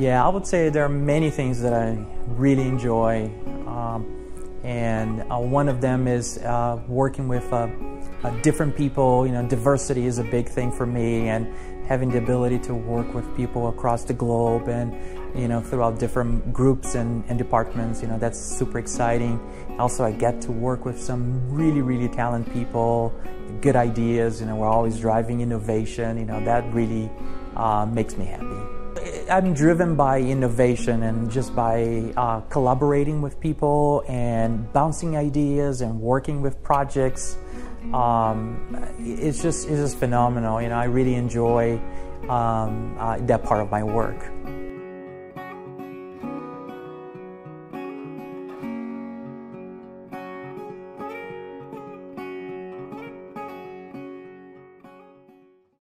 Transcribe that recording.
Yeah, I would say there are many things that I really enjoy. Um, and uh, one of them is uh, working with uh, uh, different people. You know, diversity is a big thing for me, and having the ability to work with people across the globe and you know throughout different groups and, and departments. You know, that's super exciting. Also, I get to work with some really, really talented people, good ideas. You know, we're always driving innovation. You know, that really uh, makes me happy. I'm driven by innovation and just by uh, collaborating with people and bouncing ideas and working with projects. Um, it's just it's just phenomenal. You know, I really enjoy um, uh, that part of my work.